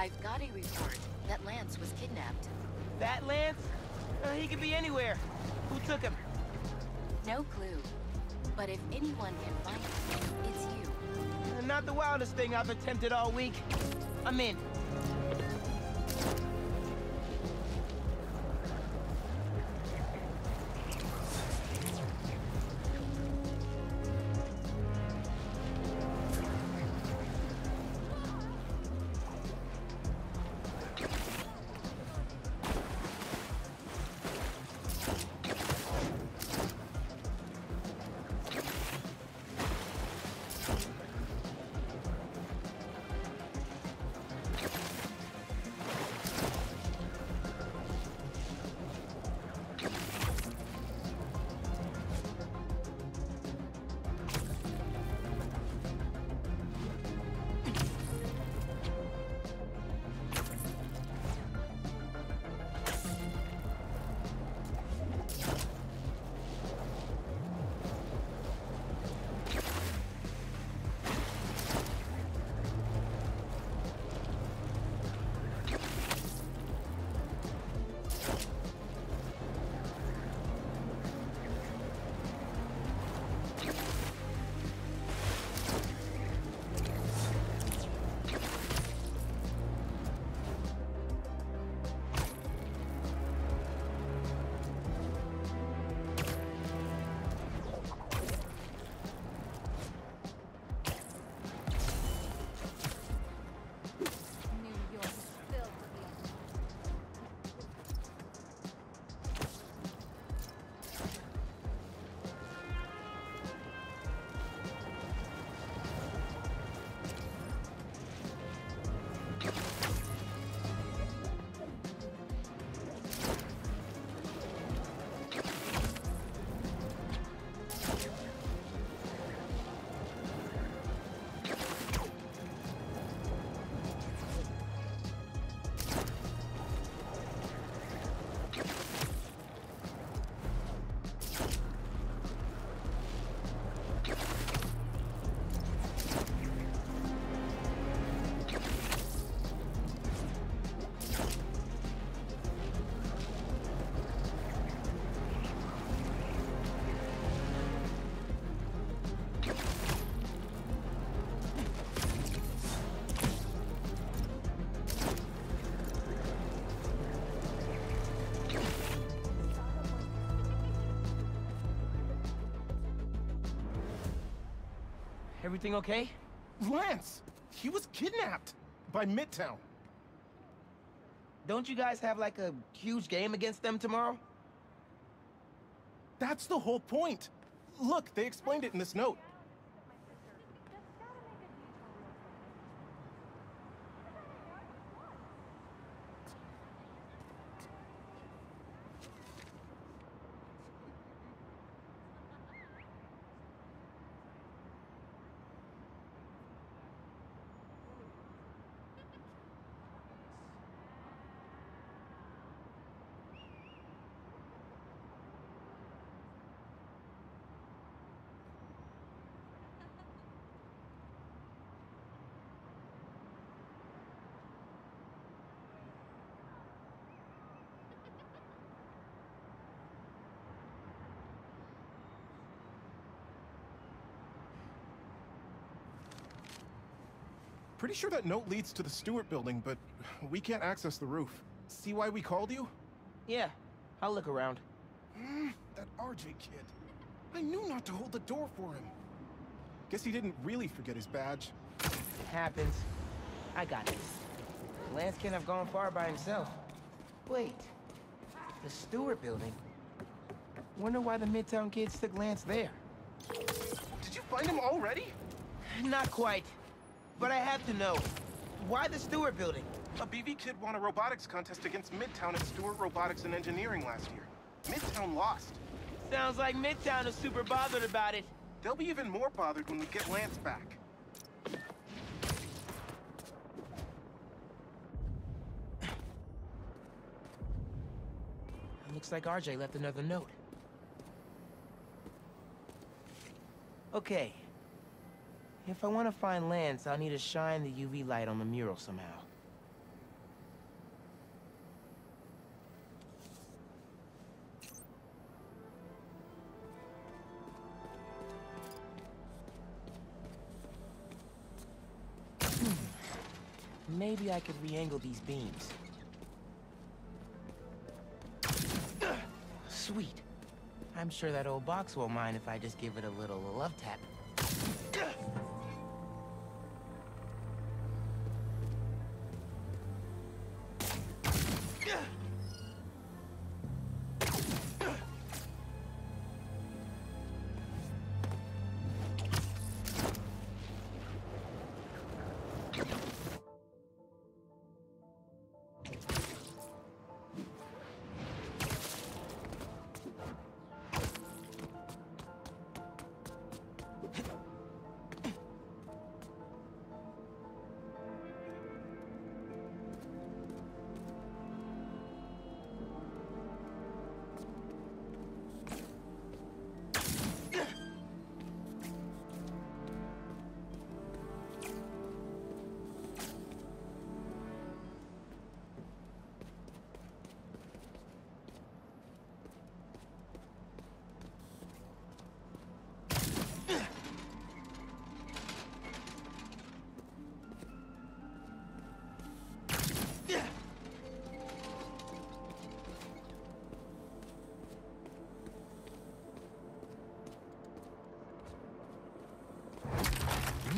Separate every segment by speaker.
Speaker 1: I've got a report that Lance was kidnapped.
Speaker 2: That Lance? Uh, he could be anywhere. Who took him?
Speaker 1: No clue. But if anyone can find him, it's you.
Speaker 2: Uh, not the wildest thing I've attempted all week. I'm in. Everything okay?
Speaker 3: Lance! He was kidnapped! By Midtown.
Speaker 2: Don't you guys have like a huge game against them tomorrow?
Speaker 3: That's the whole point! Look, they explained it in this note. Pretty sure that note leads to the Stewart building, but we can't access the roof. See why we called you?
Speaker 2: Yeah, I'll look around.
Speaker 3: Hmm, that RJ kid. I knew not to hold the door for him. Guess he didn't really forget his badge.
Speaker 2: It happens. I got this. Lance can't have gone far by himself. Wait, the Stewart building? Wonder why the Midtown kids took Lance there.
Speaker 3: Did you find him already?
Speaker 2: Not quite, but I have to know. Why the Stewart building?
Speaker 3: A BV kid won a robotics contest against Midtown at Stewart Robotics and Engineering last year. Midtown lost.
Speaker 2: Sounds like Midtown is super bothered about it.
Speaker 3: They'll be even more bothered when we get Lance back.
Speaker 2: Looks like RJ left another note. Okay. If I want to find Lance, I'll need to shine the UV light on the mural somehow. Hmm. Maybe I could re-angle these beams. Sweet. I'm sure that old box won't mind if I just give it a little love tap.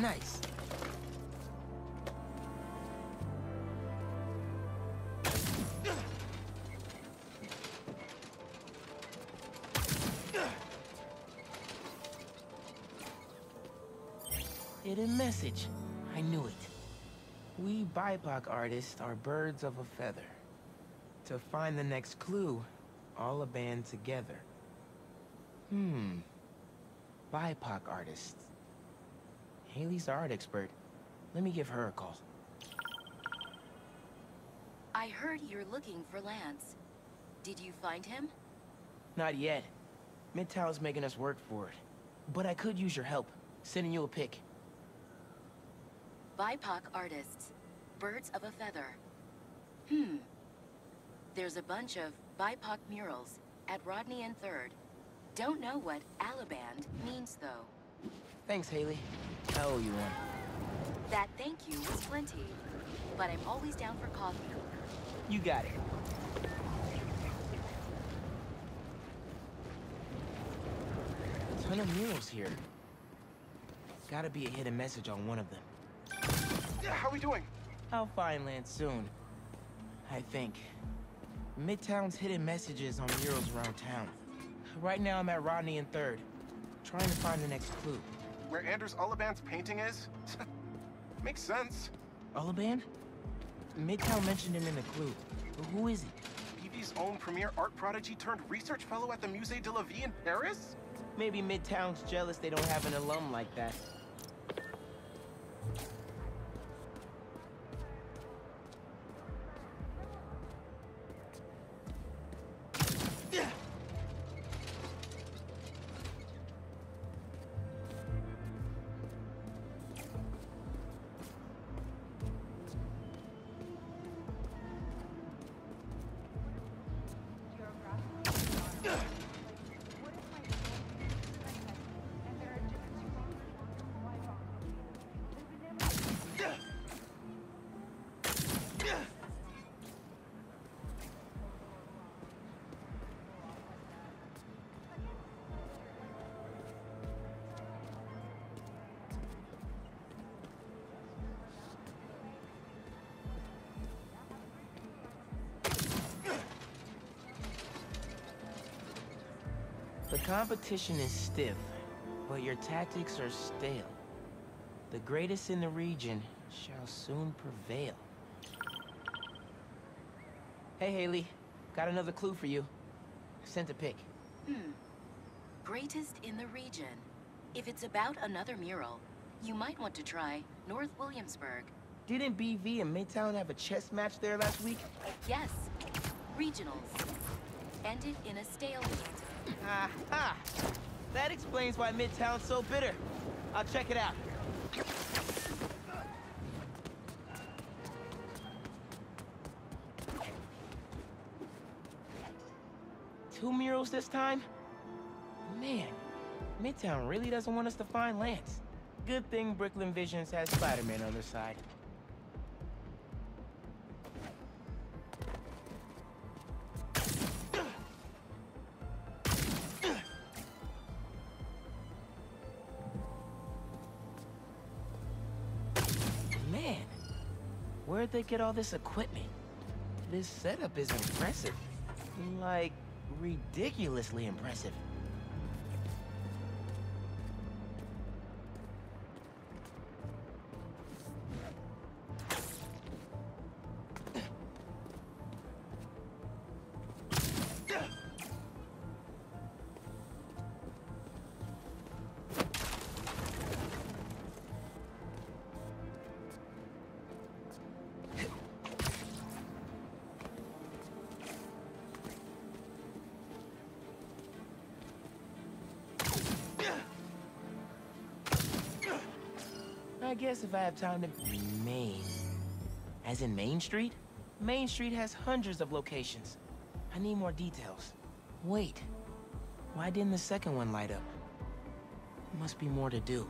Speaker 2: Nice. Hidden message. I knew it. We BIPOC artists are birds of a feather. To find the next clue, all a band together. Hmm. BIPOC artists. Hailey's the art expert. Let me give her a call.
Speaker 1: I heard you're looking for Lance. Did you find him?
Speaker 2: Not yet. Midtown's making us work for it. But I could use your help. Sending you a pic.
Speaker 1: BIPOC artists. Birds of a feather. Hmm. There's a bunch of BIPOC murals at Rodney and 3rd. Don't know what Alaband means, though.
Speaker 2: Thanks, Hailey. I owe you one.
Speaker 1: That thank you was plenty. But I'm always down for coffee.
Speaker 2: You got it. A Ton of murals here. Gotta be a hidden message on one of them.
Speaker 3: Yeah, how we doing?
Speaker 2: I'll find Lance soon. I think. Midtown's hidden messages on murals around town. Right now I'm at Rodney and 3rd, trying to find the next clue.
Speaker 3: Where Anders Ullaband's painting is? Makes sense.
Speaker 2: Ullaban? Midtown mentioned him in the clue. But who is he?
Speaker 3: BV's own premier art prodigy turned research fellow at the Musée de la Vie in Paris?
Speaker 2: Maybe Midtown's jealous they don't have an alum like that. Competition is stiff, but your tactics are stale. The greatest in the region shall soon prevail. Hey, Hailey. Got another clue for you. Sent a pic.
Speaker 1: Hmm. Greatest in the region. If it's about another mural, you might want to try North Williamsburg.
Speaker 2: Didn't BV and Midtown have a chess match there last week?
Speaker 1: Yes. Regionals. Ended in a stalemate.
Speaker 2: Aha! That explains why Midtown's so bitter. I'll check it out. Two murals this time? Man, Midtown really doesn't want us to find Lance. Good thing Brooklyn Visions has Spider-Man on their side. They get all this equipment? This setup is impressive. Like, ridiculously impressive. Guess if I have time to... Main. As in Main Street? Main Street has hundreds of locations. I need more details. Wait. Why didn't the second one light up? Must be more to do.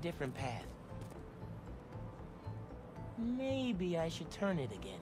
Speaker 2: Different path. Maybe I should turn it again.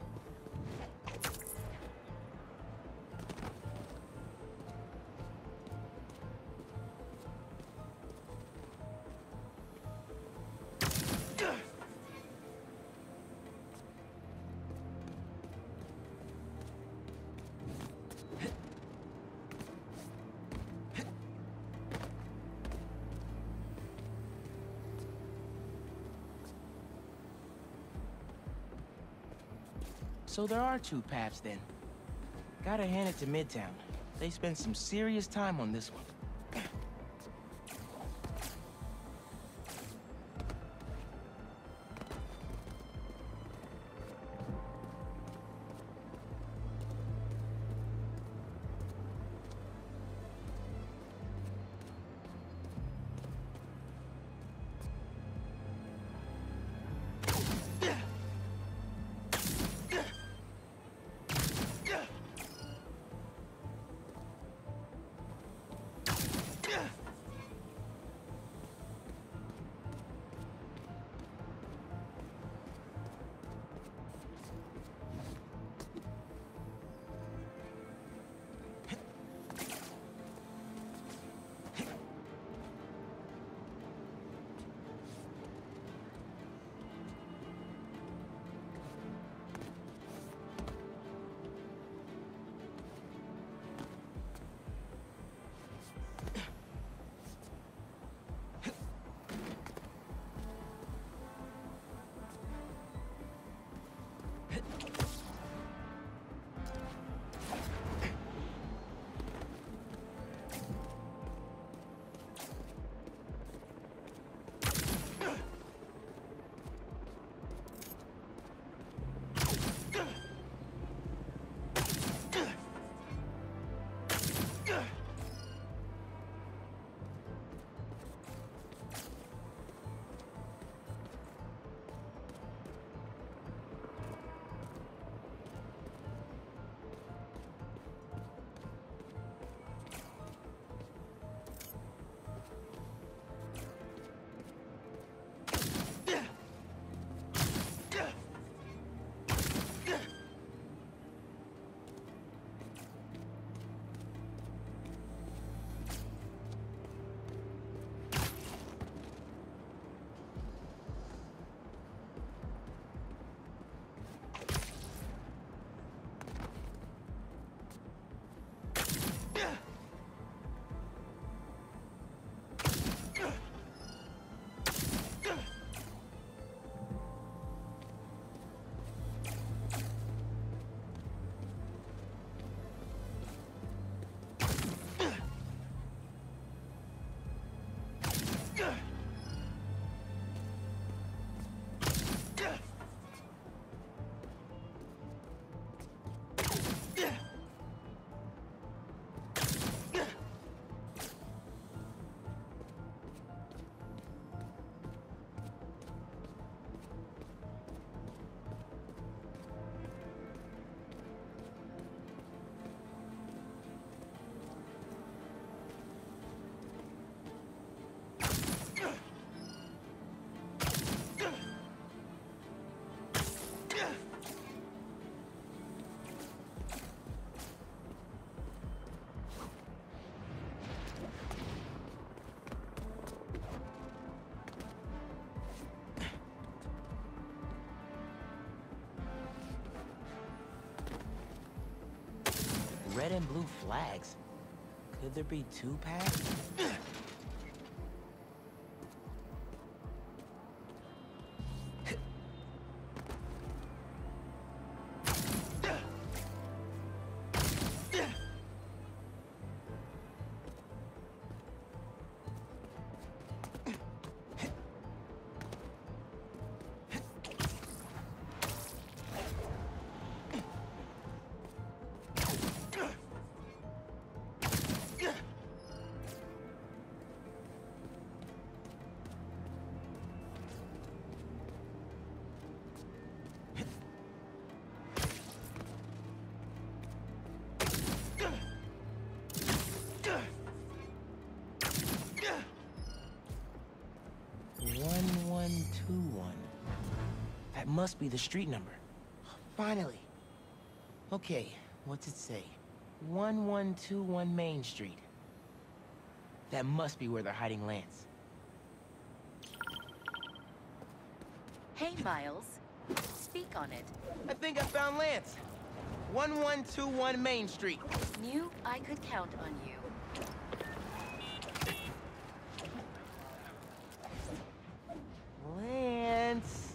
Speaker 2: So there are two paths then. Gotta hand it to Midtown. They spent some serious time on this one. Red and blue flags. Could there be two paths? Must be the street number. Finally. Okay, what's it say? 1121 Main Street. That must be where they're hiding Lance.
Speaker 1: Hey, Miles. Speak on it.
Speaker 2: I think I found Lance. 1121 Main Street.
Speaker 1: Knew I could count on you.
Speaker 2: Lance.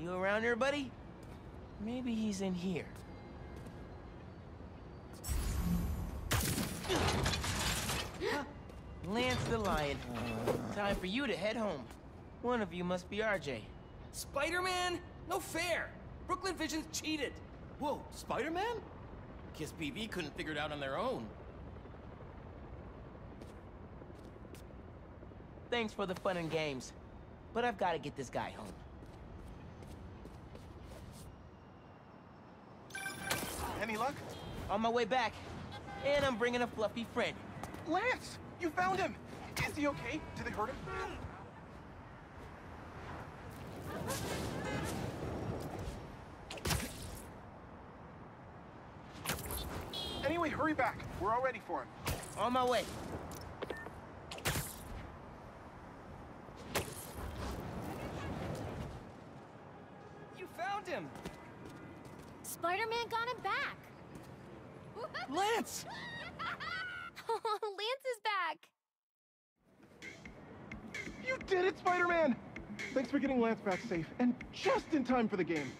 Speaker 2: You around here, buddy? Maybe he's in here. Lance the Lion. Time for you to head home. One of you must be RJ.
Speaker 4: Spider-Man? No fair! Brooklyn Vision's cheated!
Speaker 3: Whoa, Spider-Man? Guess BV couldn't figure it out on their own.
Speaker 2: Thanks for the fun and games. But I've got to get this guy home.
Speaker 3: Any luck?
Speaker 2: On my way back. And I'm bringing a fluffy friend.
Speaker 3: Lance! You found him! Is he okay? Did they hurt him? Anyway, hurry back. We're all ready for him.
Speaker 2: On my way.
Speaker 4: You found him!
Speaker 5: Spider-Man got him back.
Speaker 4: Lance!
Speaker 5: Lance is back.
Speaker 3: You did it, Spider-Man! Thanks for getting Lance back safe, and just in time for the game.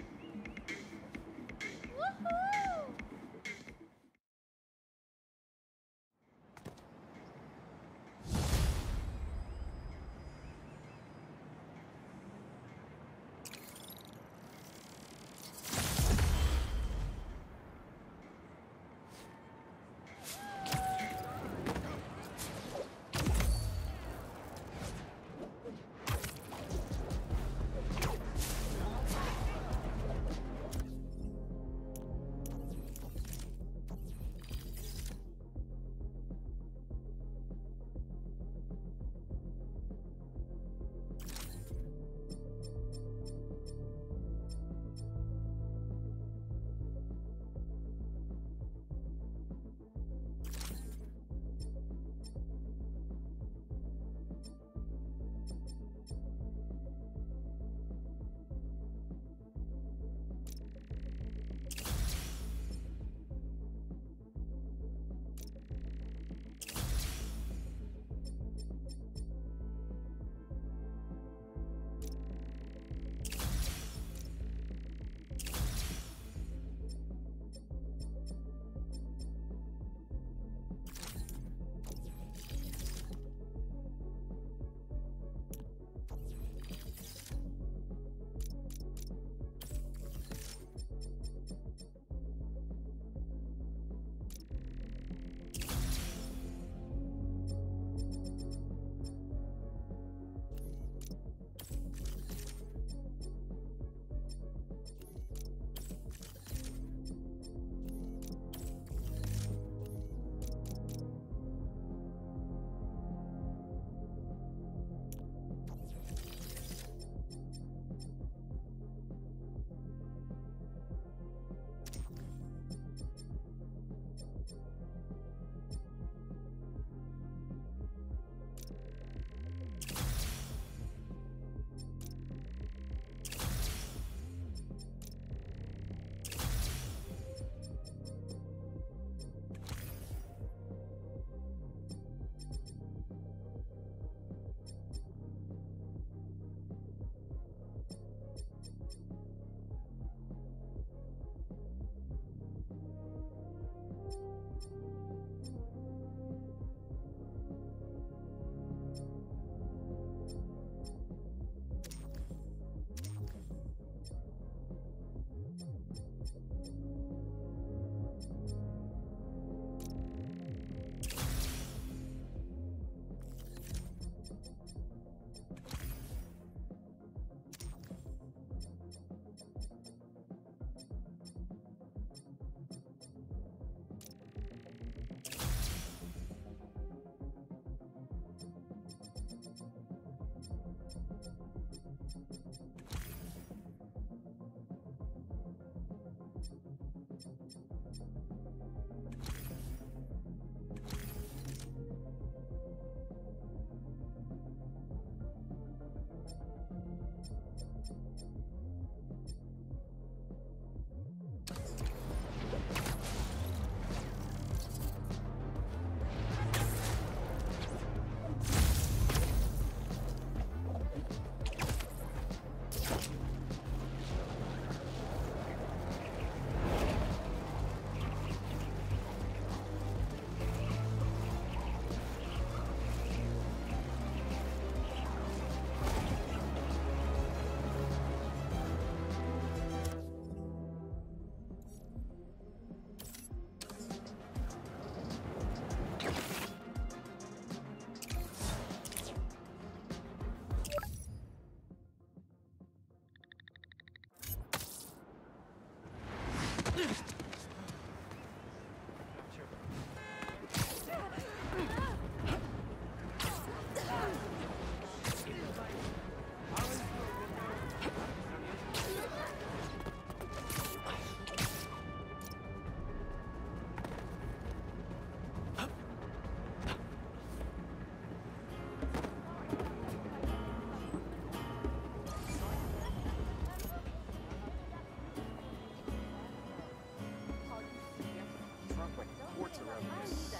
Speaker 3: Around this.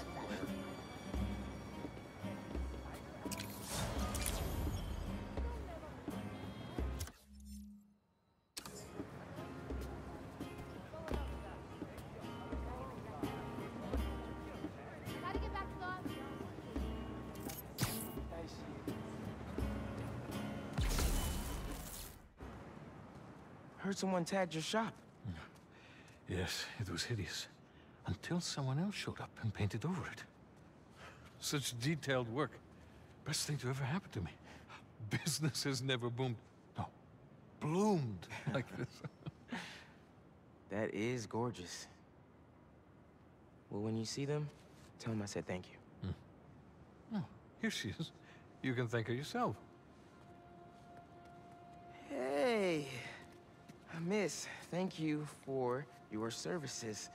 Speaker 2: Heard someone tagged your shop.
Speaker 6: Yes, it was hideous. Until someone else showed up and painted over it. Such detailed work. Best thing to ever happen to me. Business has never boomed. No, bloomed like this.
Speaker 2: That is gorgeous. Well, when you see them, tell them I said thank you. Hmm.
Speaker 6: Oh, here she is. You can thank her yourself.
Speaker 2: Hey, Miss, thank you for your services.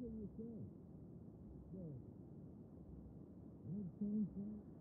Speaker 2: what you said. So, I've changed that.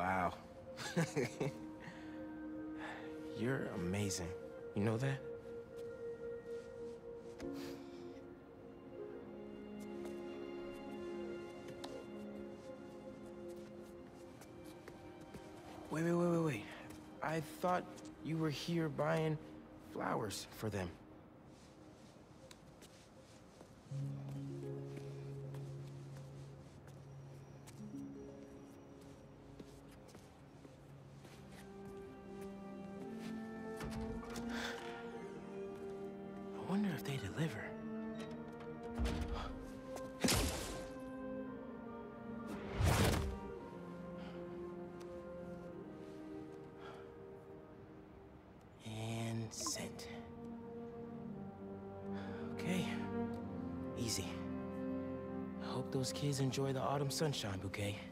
Speaker 2: Wow. You're amazing. You know that? Wait, wait, wait, wait, wait. I thought you were here buying flowers for them. Kids enjoy the autumn sunshine bouquet.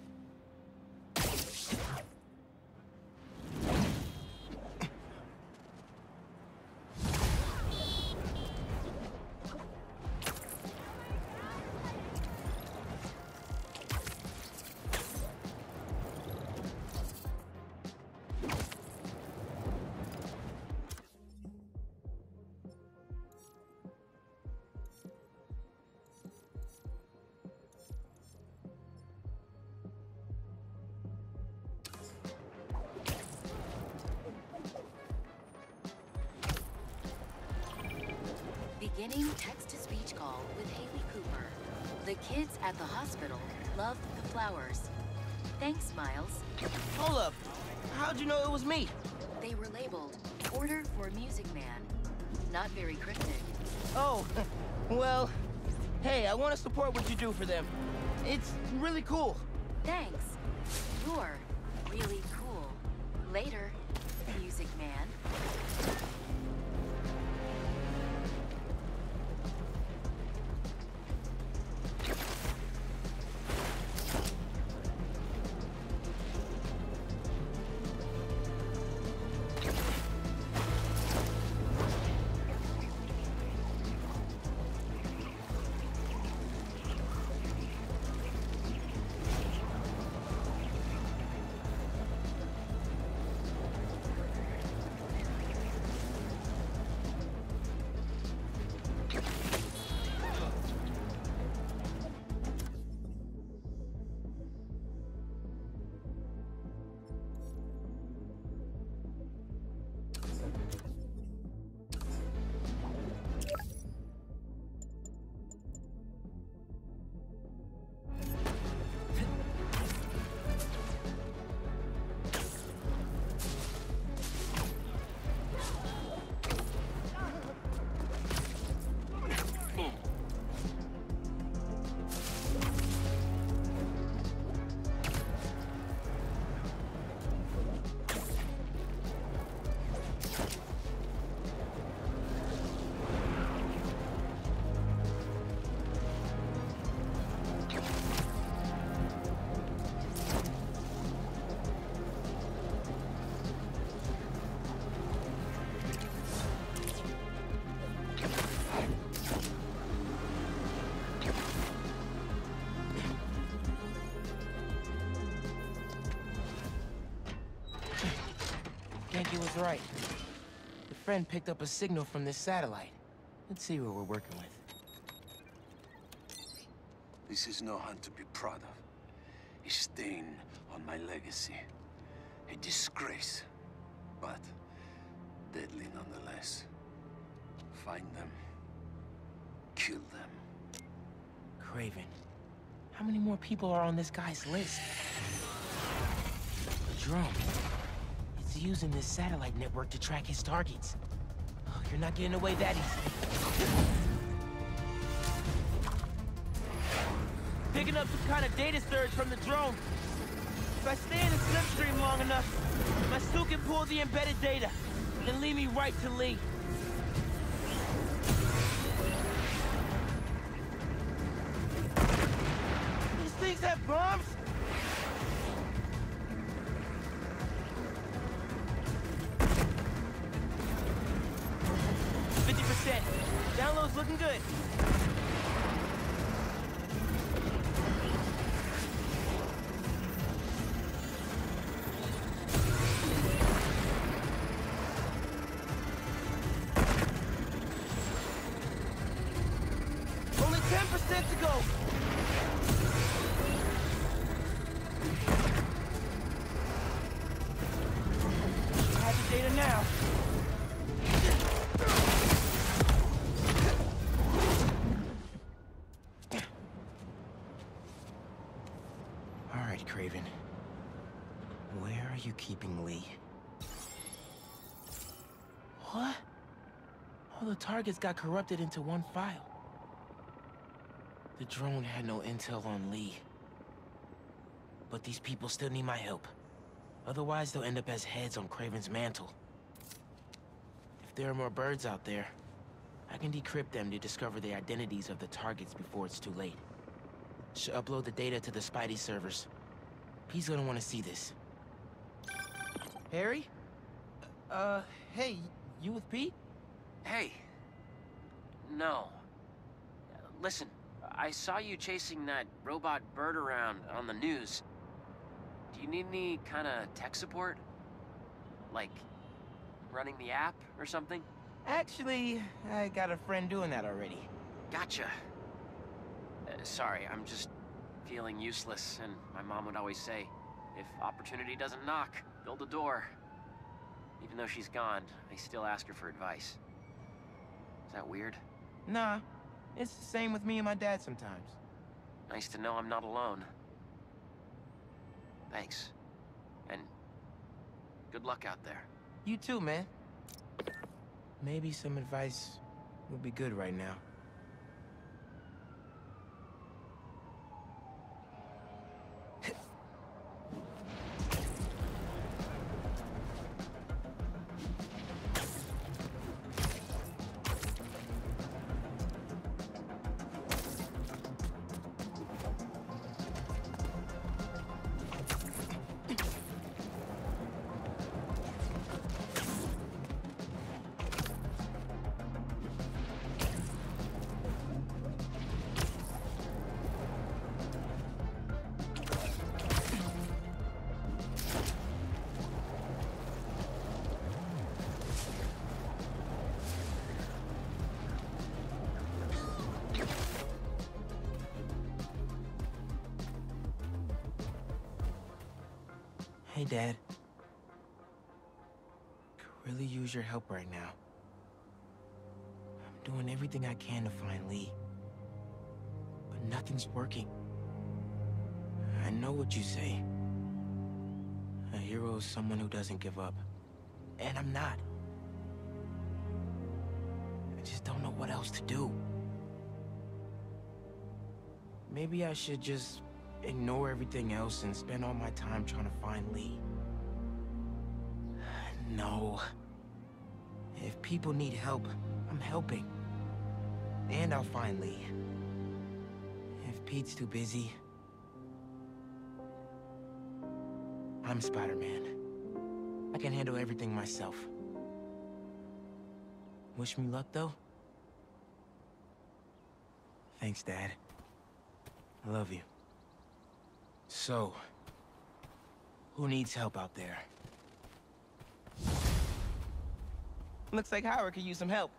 Speaker 1: Beginning text-to-speech call with Hailey Cooper. The kids at the hospital loved the flowers. Thanks, Miles.
Speaker 2: Hold up! How'd you know it was me?
Speaker 1: They were labeled Order for Music Man. Not very cryptic.
Speaker 2: Oh, well, hey, I want to support what you do for them. It's really cool.
Speaker 1: Thanks. You're really cool. Later,
Speaker 2: friend picked up a signal from this satellite. Let's see what we're working with.
Speaker 7: This is no hunt to be proud of. A stain on my legacy. A disgrace. But deadly nonetheless. Find them. Kill them.
Speaker 2: Kraven. How many more people are on this guy's list? A drone. Using this satellite network to track his targets. Oh, you're not getting away that easy. Picking up some kind of data surge from the drone. If I stay in the slipstream long enough, my suit can pull the embedded data, and lead me right to Li. These things have bombs? The targets got corrupted into one file. The drone had no intel on Li. But these people still need my help. Otherwise, they'll end up as heads on Kraven's mantle. If there are more birds out there, I can decrypt them to discover the identities of the targets before it's too late. Should upload the data to the Spidey servers. He's gonna want to see this. Harry? Uh, hey, you with Pete?
Speaker 8: Hey. No. Listen, I saw you chasing that robot bird around on the news. Do you need any kind of tech support? Like, running the app or something?
Speaker 2: Actually, I got a friend doing that already.
Speaker 8: Gotcha. Uh, sorry, I'm just feeling useless, and my mom would always say, if opportunity doesn't knock, build a door. Even though she's gone, I still ask her for advice. Is that weird?
Speaker 2: Nah, it's the same with me and my dad sometimes.
Speaker 8: Nice to know I'm not alone. Thanks. And good luck out there.
Speaker 2: You too, man. Maybe some advice would be good right now. Hey, Dad. Could really use your help right now. I'm doing everything I can to find Li. But nothing's working. I know what you say. A hero is someone who doesn't give up. And I'm not. I just don't know what else to do. Maybe I should just ignore everything else and spend all my time trying to find Li. No. If people need help, I'm helping. And I'll find Li. If Pete's too busy, I'm Spider-Man. I can handle everything myself. Wish me luck, though? Thanks, Dad. I love you. So, who needs help out there? Looks like Howard could use some help.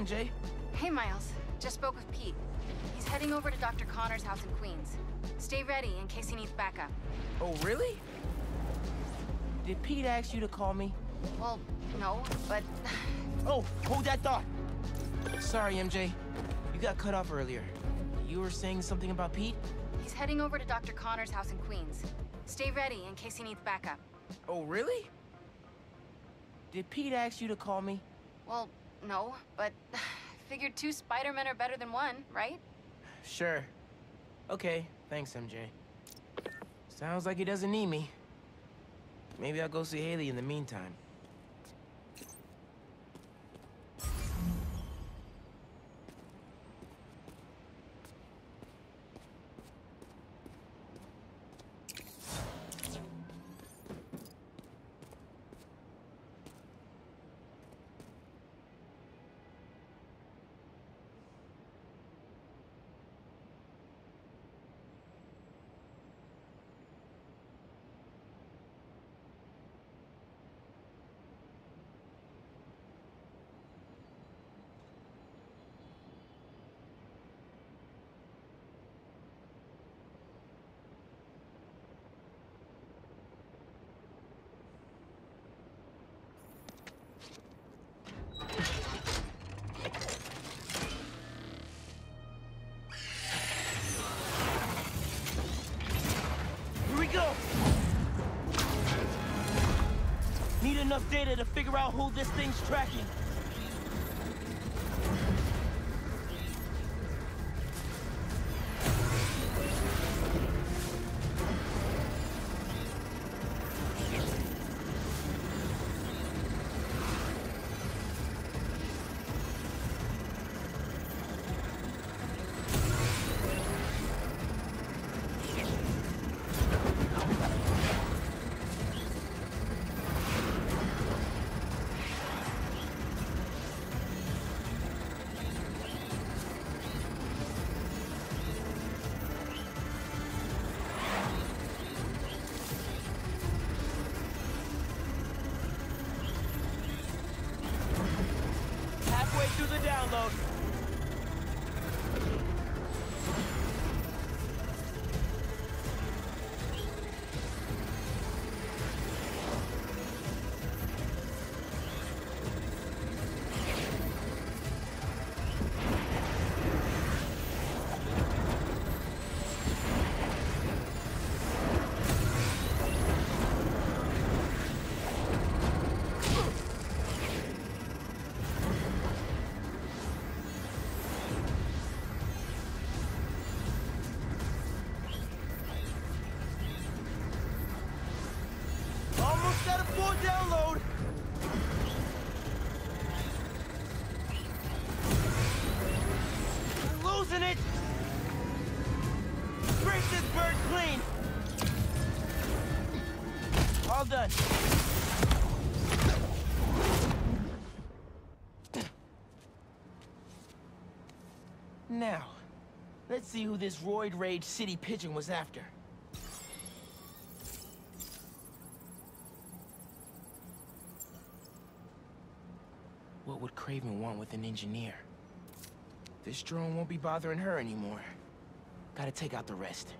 Speaker 2: MJ.
Speaker 9: Hey, Miles. Just spoke with Pete. He's heading over to Dr. Connors' house in Queens. Stay ready in case he needs backup.
Speaker 2: Oh, really? Did Pete ask you to call me?
Speaker 9: Well, no, but
Speaker 2: Oh, hold that thought. Sorry, MJ. You got cut off earlier. You were saying something about Pete?
Speaker 9: he's heading over to Dr. Connors' house in Queens. Stay ready in case he needs backup.
Speaker 2: Oh, really? Did Pete ask you to call me?
Speaker 9: Well, no, but figured two Spider-Men are better than one, right?
Speaker 2: Sure. Okay, thanks, MJ. Sounds like he doesn't need me. Maybe I'll go see Hailey in the meantime.
Speaker 10: Enough data to figure out who this thing's tracking.
Speaker 2: See who this roid rage city pigeon was after. What would Kraven want with an engineer? This drone won't be bothering her anymore. Gotta take out the rest.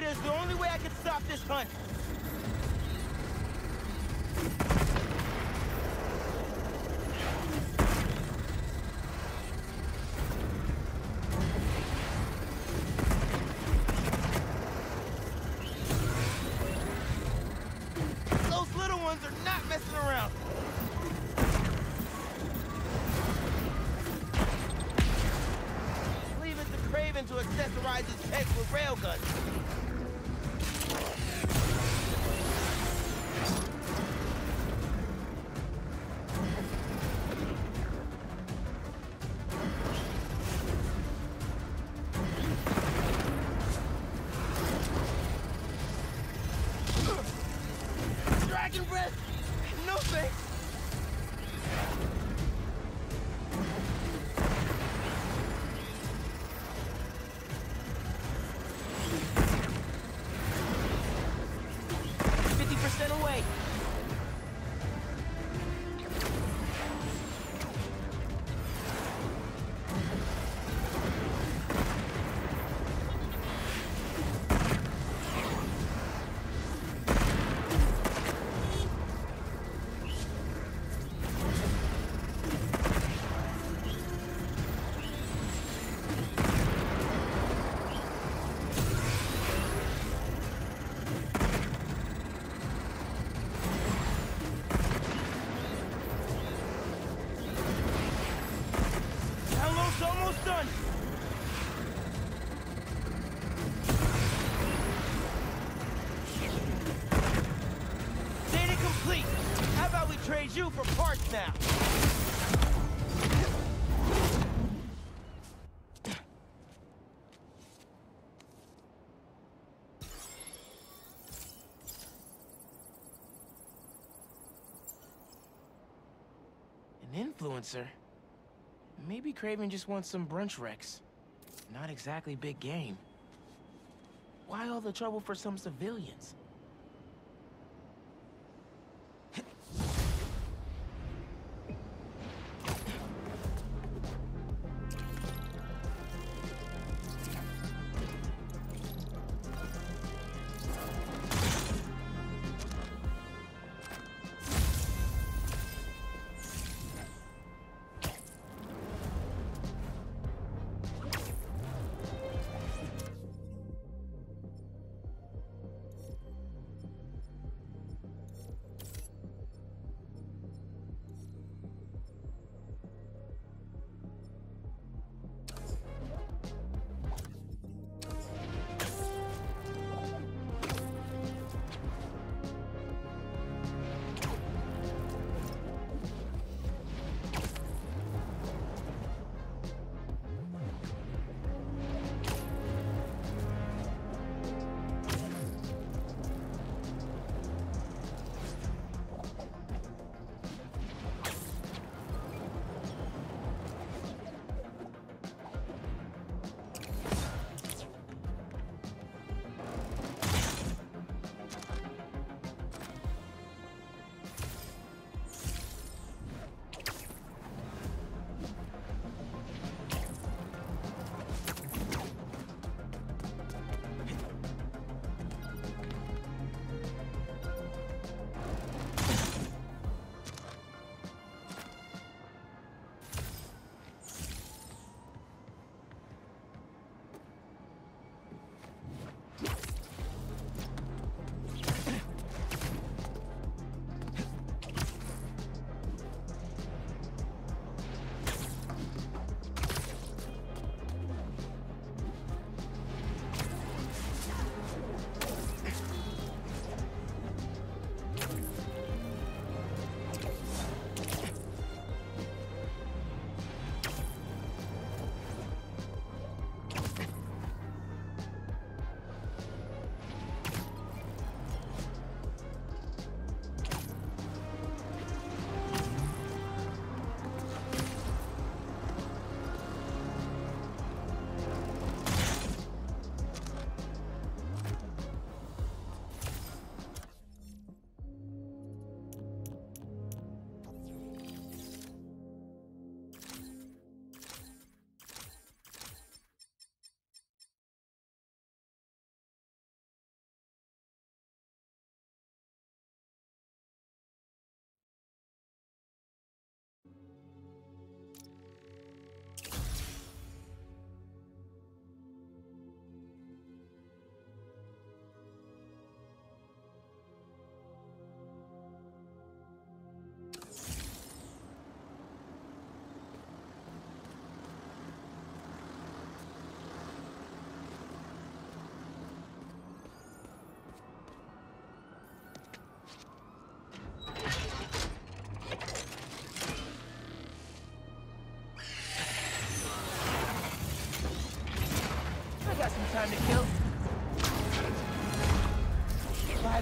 Speaker 2: Data is the only way I can stop this hunt. Those little ones are not messing around. Leave it to Kraven to accessorize his pets with railguns.
Speaker 11: Maybe Kraven just wants some brunch wrecks. Not exactly big game. Why all the trouble for some civilians?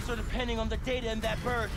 Speaker 10: so depending on the data in that bird.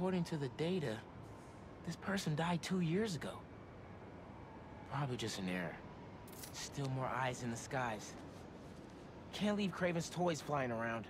Speaker 2: According to the data, this person died two years ago. Probably just an error. Still more eyes in the skies. Can't leave Kraven's toys flying around.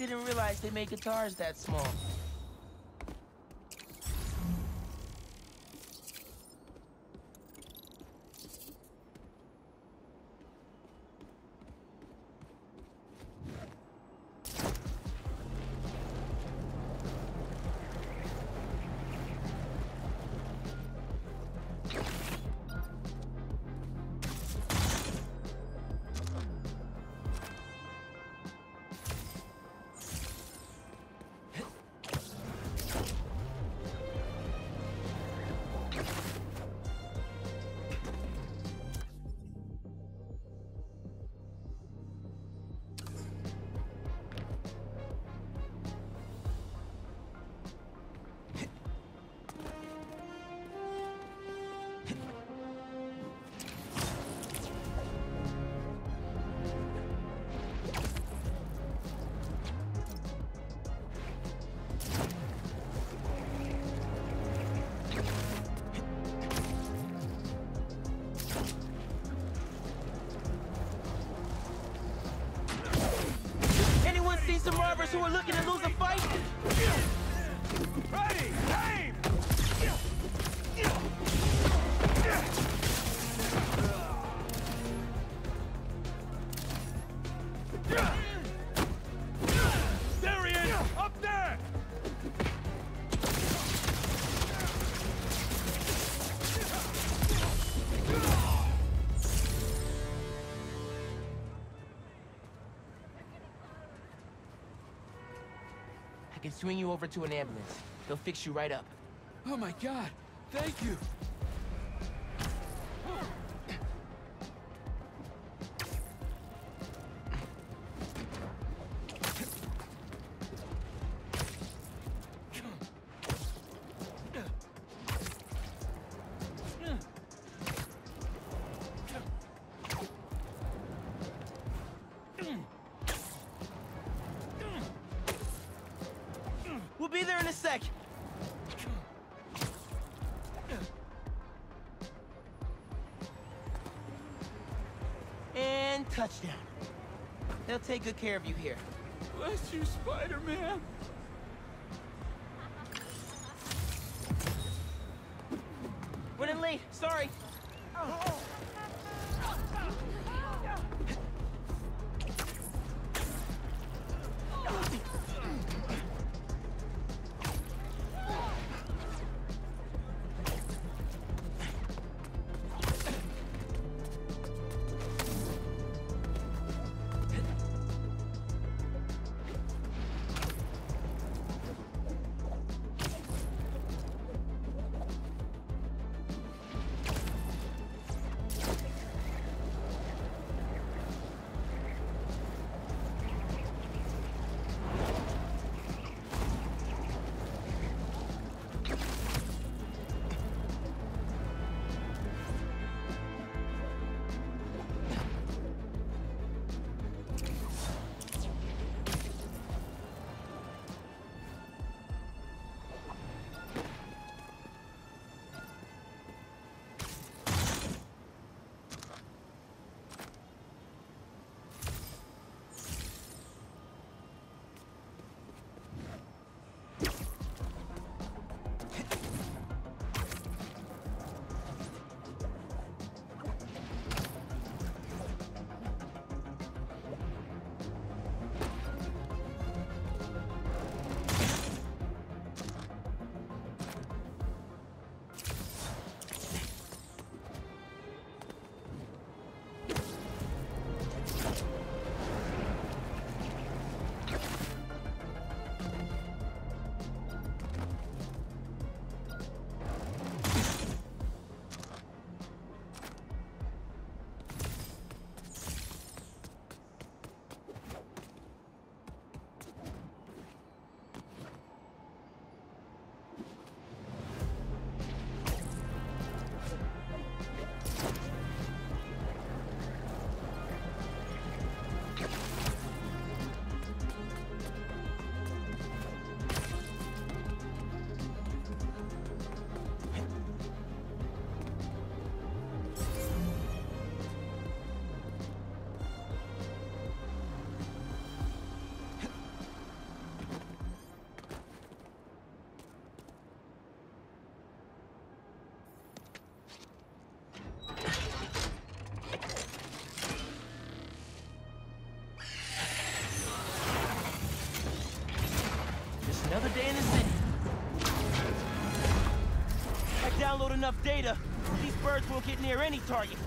Speaker 2: Didn't realize they made guitars that small.
Speaker 12: Swing you over to an ambulance. They'll fix you right up.
Speaker 10: Oh my god! Thank you!
Speaker 12: Take good care of you here.
Speaker 10: Bless you, Spider-Man!
Speaker 12: Another day in.
Speaker 2: I download enough data, these birds won't get near any target.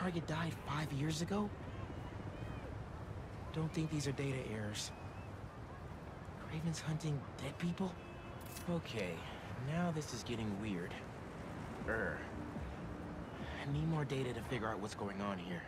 Speaker 2: Target died five years ago? Don't think these are data errors. Kraven's hunting dead people? Okay, now this is getting weird. Er. I need more data to figure out what's going on here.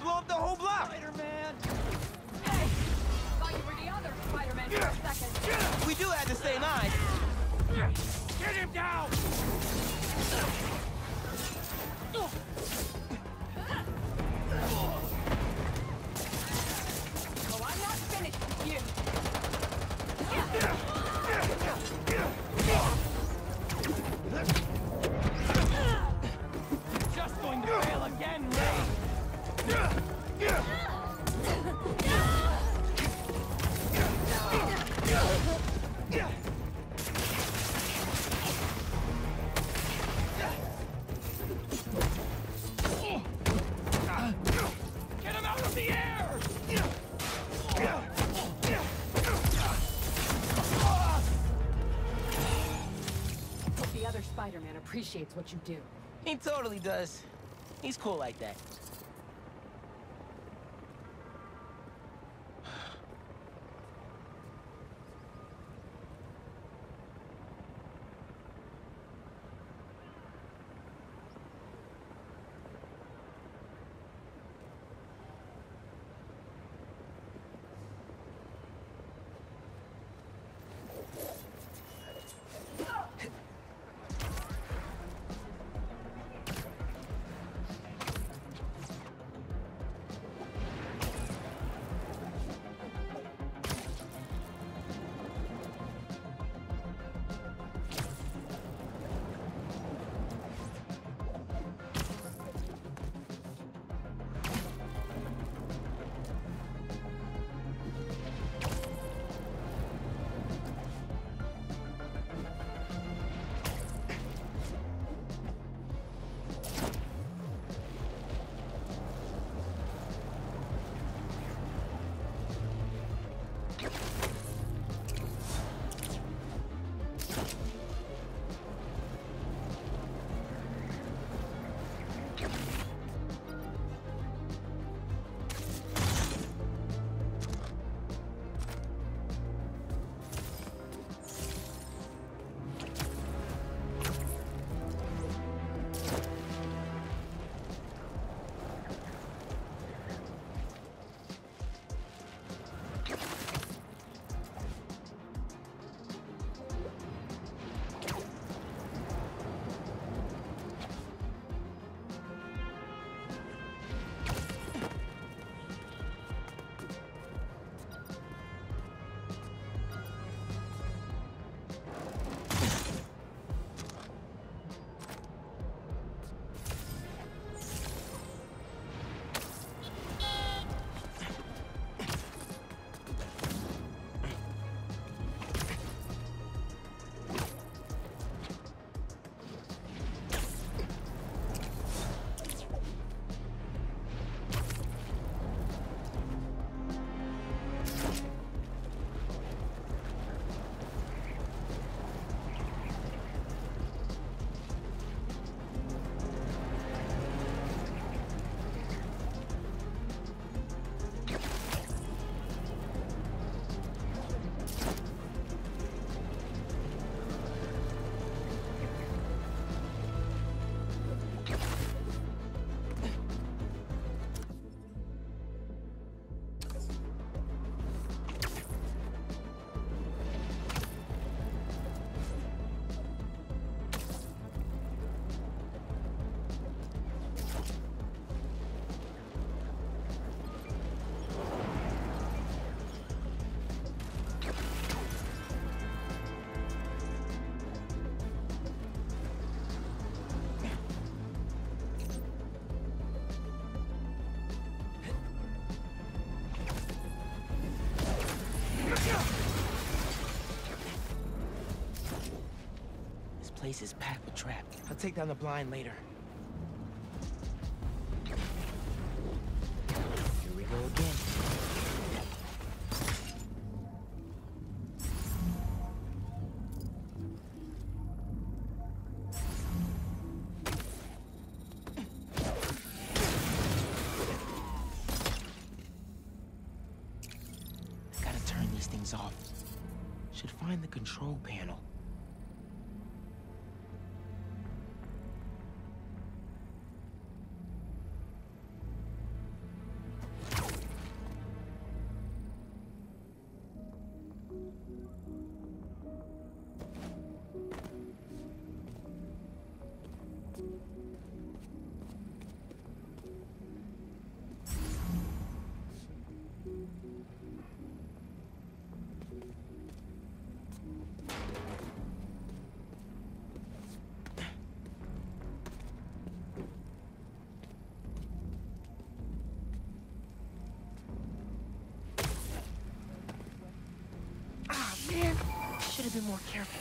Speaker 2: Blow up the whole block!
Speaker 13: Appreciates what you do.
Speaker 2: He totally does. He's cool like that. Place is packed with traps. I'll take down the blind later. Here we go again. Been more careful.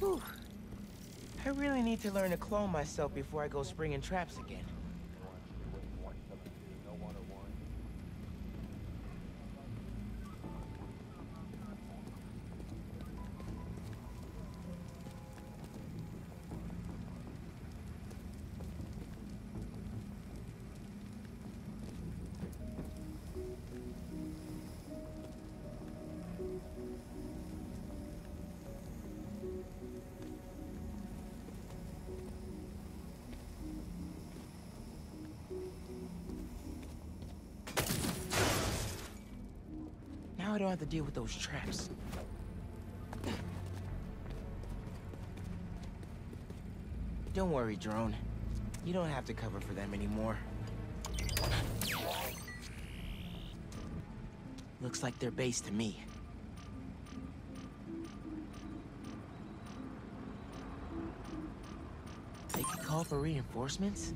Speaker 2: Whew. I really need to learn to clone myself before I go springing traps again. Have to deal with those traps. Don't worry, drone. You don't have to cover for them anymore. Looks like they're base to me. They could call for reinforcements?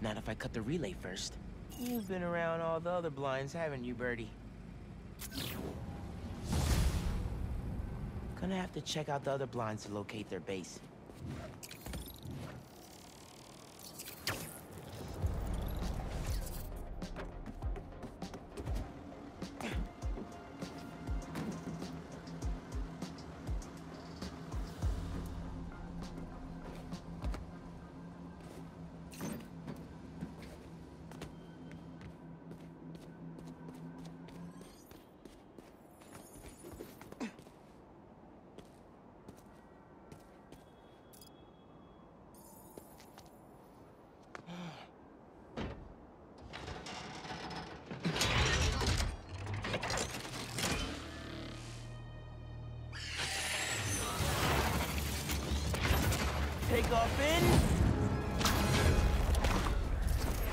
Speaker 2: Not if I cut the relay first. You've been around all the other blinds, haven't you, Birdie? Gonna have to check out the other blinds to locate their base.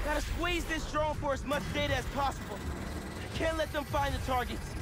Speaker 2: Gotta squeeze this drone for as much data as possible. Can't let them find the targets.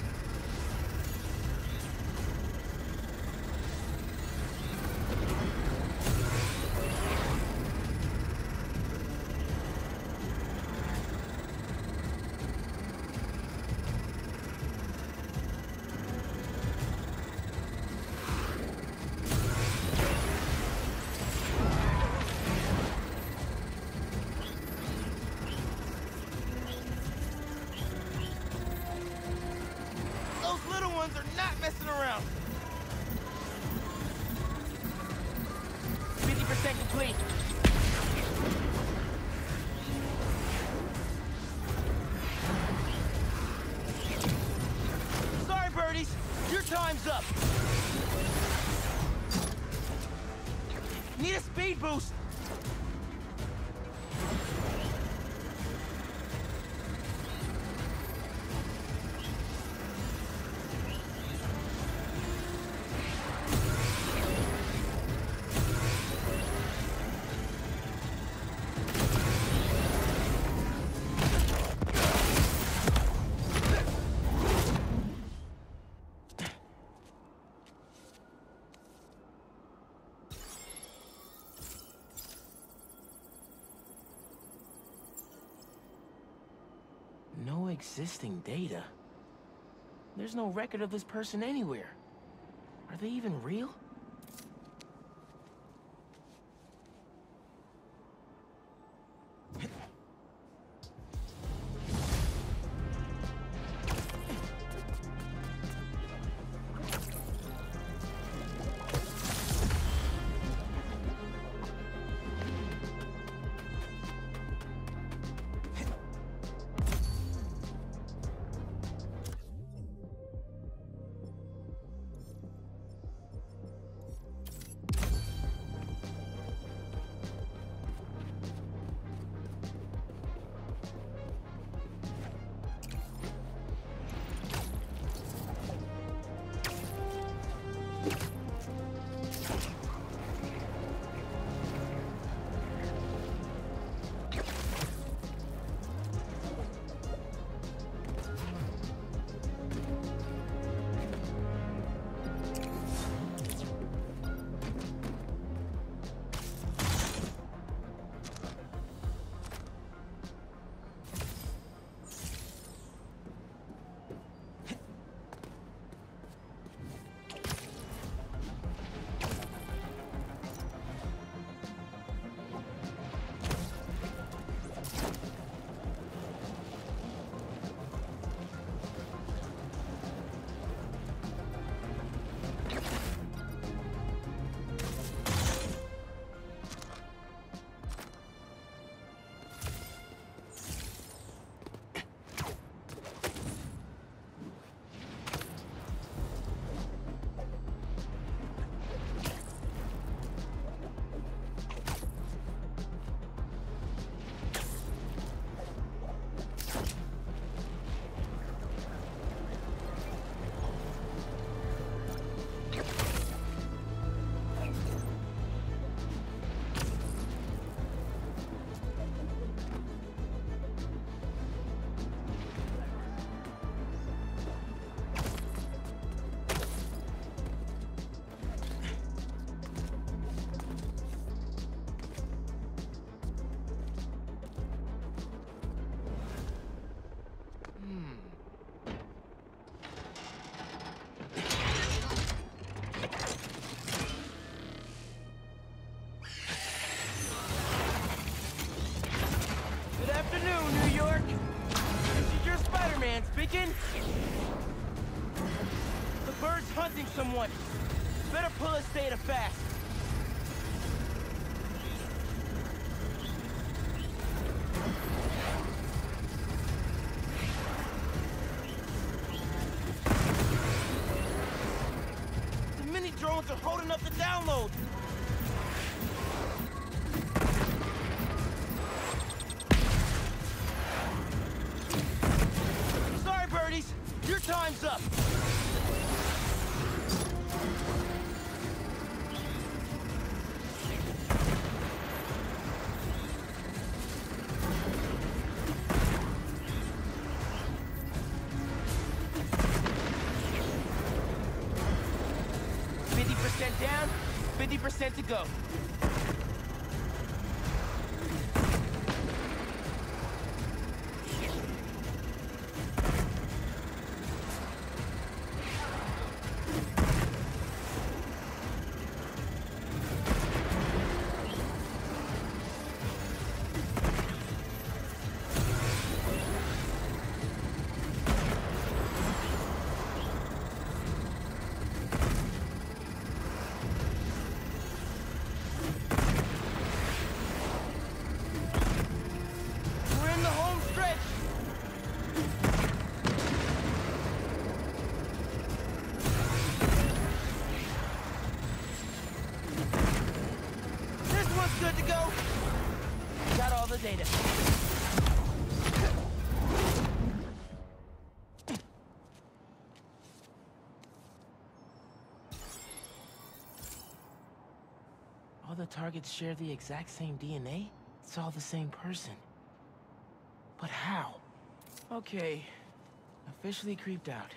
Speaker 2: Existing data. There's no record of this person anywhere. Are they even real? Someone. Better pull his data fast. The mini drones are holding up the download. 50% to go. All the targets share the exact same DNA? It's all the same person. But how? Okay, officially creeped out.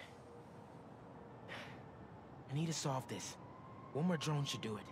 Speaker 2: I need to solve this. One more drone should do it.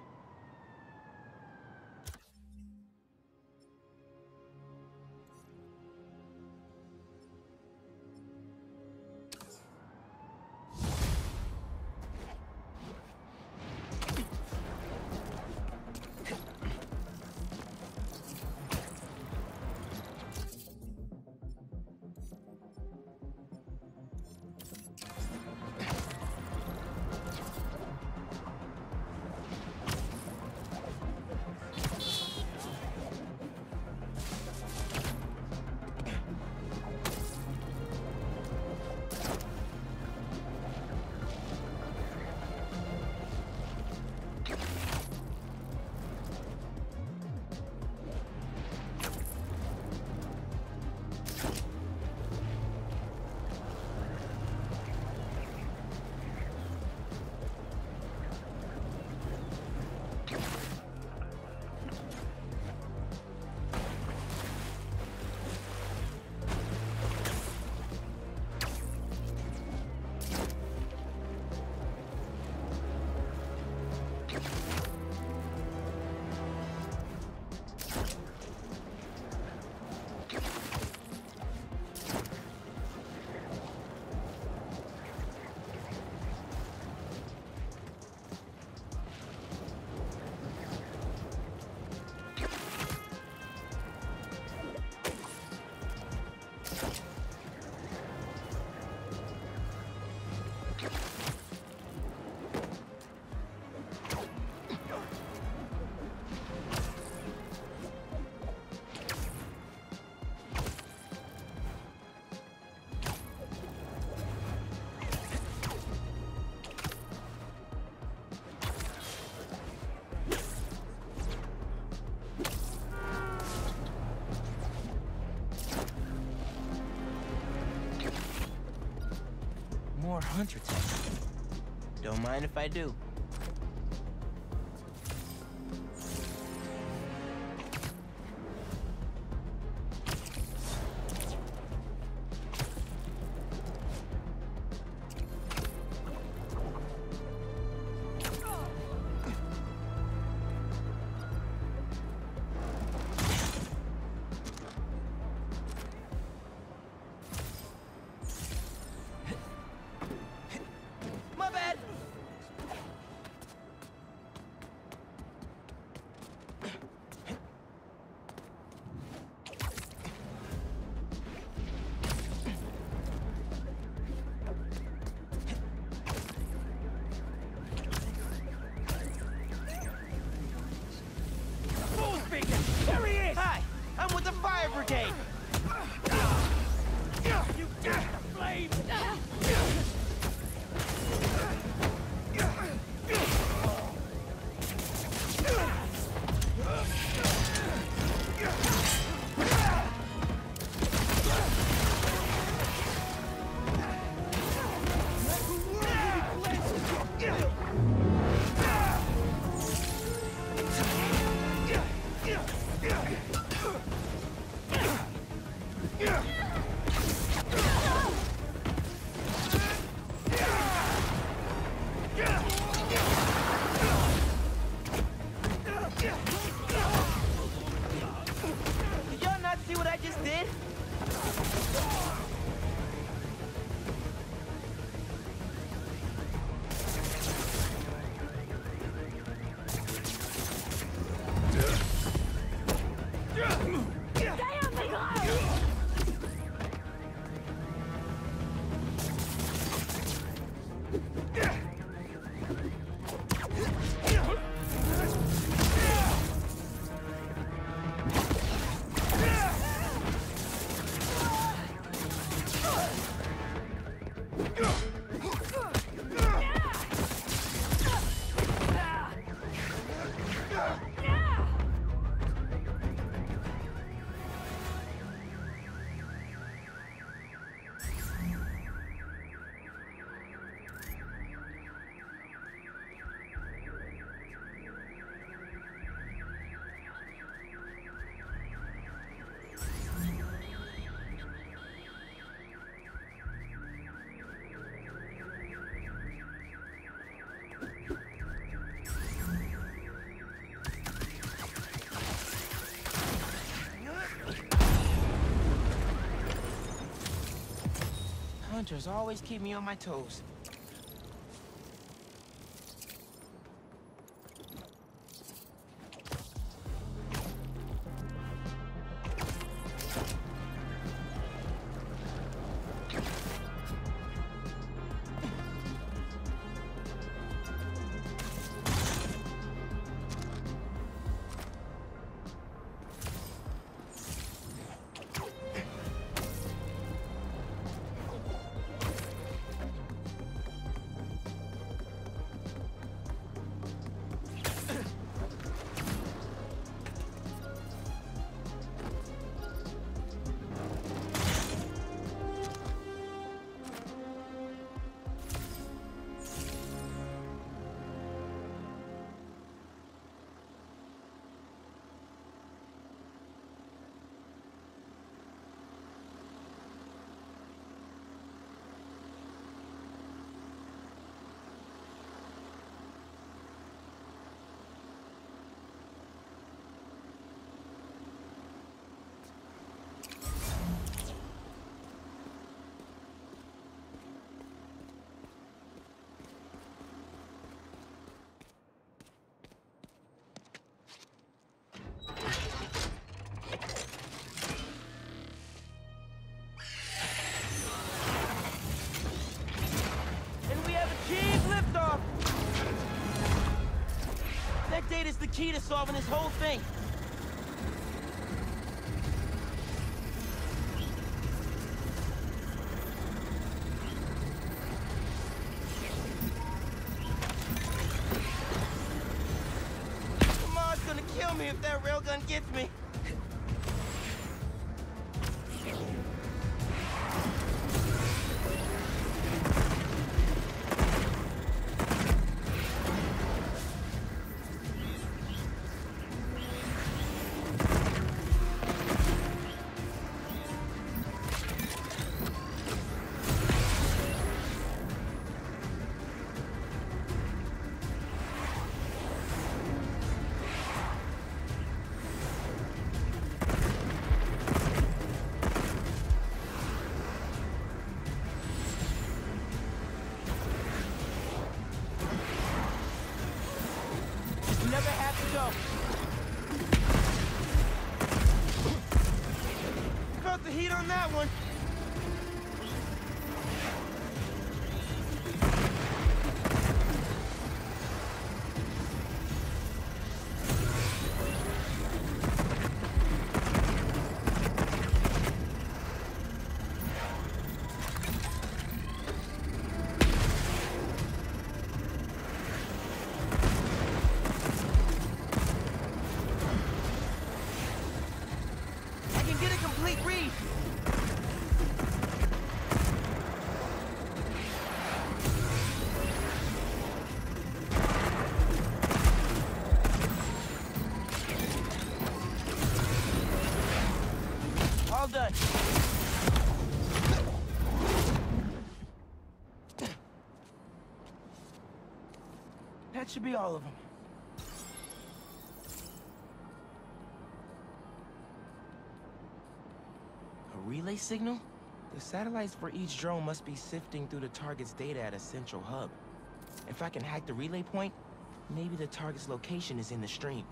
Speaker 2: Contratech. Don't mind if I do. The Hunters always keep me on my toes. That data's the key to solving this whole thing. All. That should be all of them. A relay signal? The satellites for each drone must be sifting through the target's data at a central hub. If I can hack the relay point, maybe the target's location is in the stream.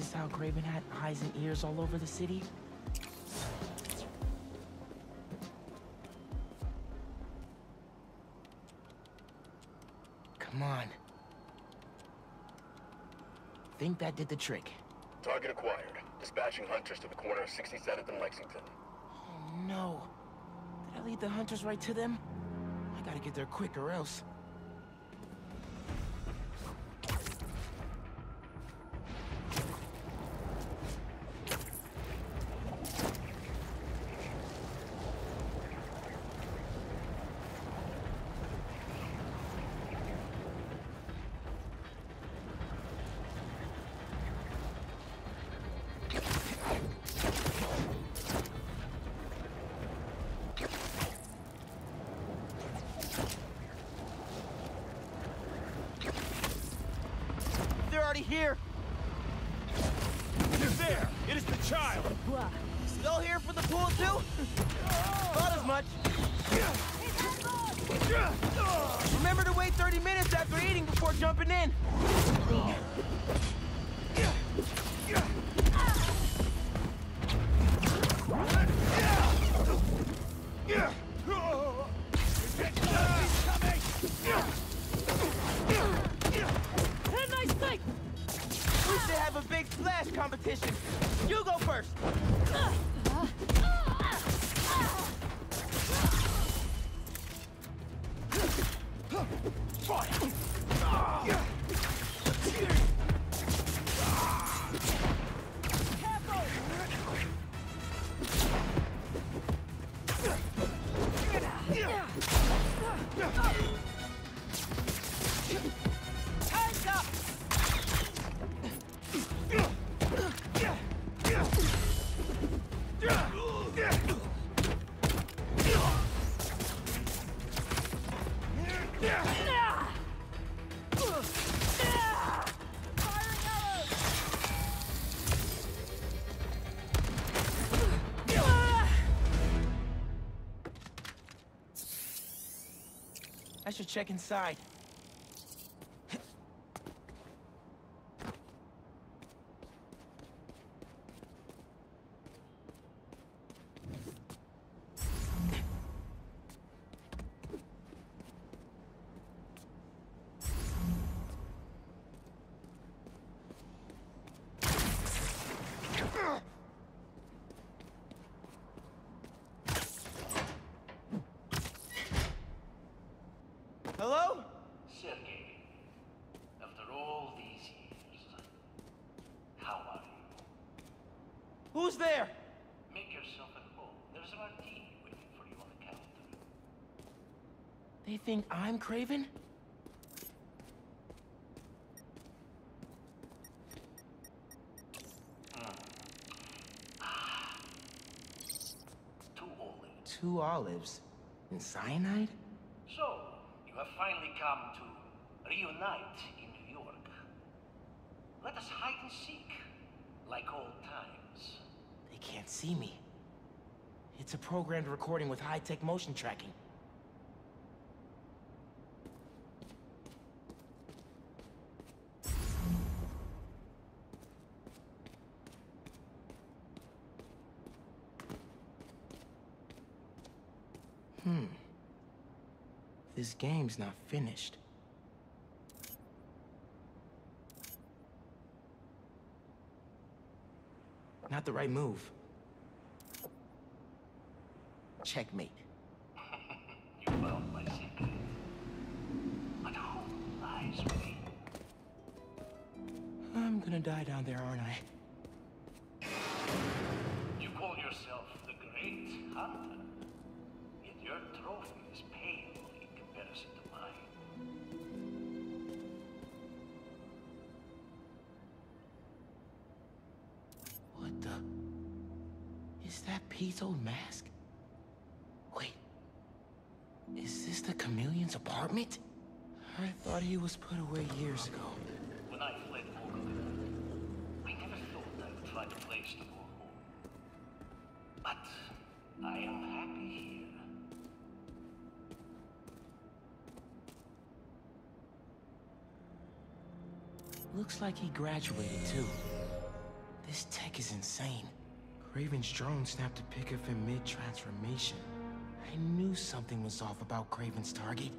Speaker 2: This is how Kraven had eyes and ears all over the city? Come on. Think that did the trick.
Speaker 14: Target acquired. Dispatching hunters to the corner of 67th and Lexington.
Speaker 2: Oh no. Did I lead the hunters right to them? I gotta get there quick or else. Oh! Should check inside. Hello?
Speaker 15: Sergei, after all these years, how are you?
Speaker 2: Who's there?
Speaker 15: Make yourself at home. There's a martini waiting for you on the counter.
Speaker 2: They I'm Kraven?
Speaker 15: Two olives.
Speaker 2: Two olives. And cyanide?
Speaker 15: So, you have finally come to reunite in New York. Let us hide and seek, like old times.
Speaker 2: They can't see me. It's a programmed recording with high-tech motion tracking. Game's not finished. Not the right move. Checkmate.
Speaker 15: You found my secret. But who lies within?
Speaker 2: I'm gonna die down there, aren't I? That Pete's old mask? Wait. Is this the chameleon's apartment? I thought he was put away years ago.
Speaker 15: When I fled Oakland, I never thought I would find a place to call home. But I am happy here.
Speaker 2: Looks like he graduated too. This tech is insane. Kraven's drone snapped a pic of him mid-transformation. I knew something was off about Kraven's target.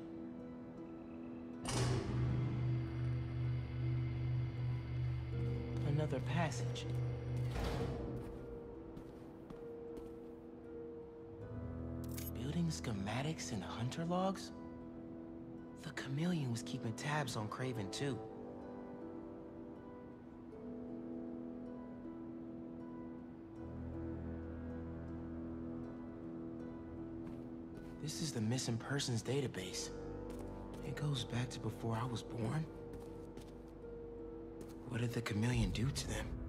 Speaker 2: Another passage. Building schematics and hunter logs? The chameleon was keeping tabs on Kraven too. This is the missing persons database. It goes back to before I was born. What did the chameleon do to them?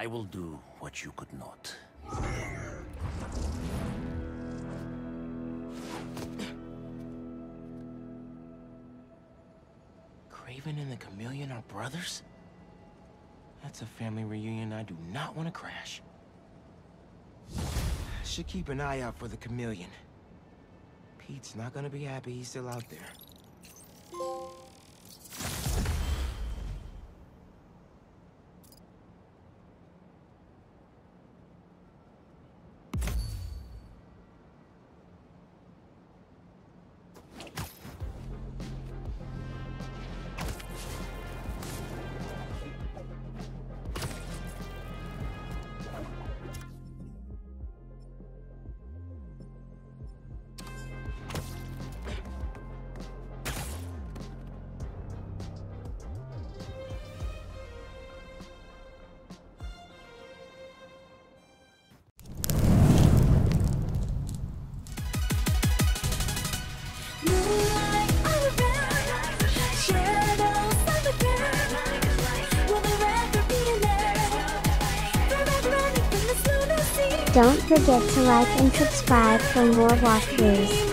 Speaker 15: I will do what you could not.
Speaker 2: Kraven and the chameleon are brothers? That's a family reunion I do not want to crash.
Speaker 16: should keep an eye out for the chameleon. Pete's not gonna be happy he's still out there.
Speaker 17: Forget to like and subscribe for more walkthroughs.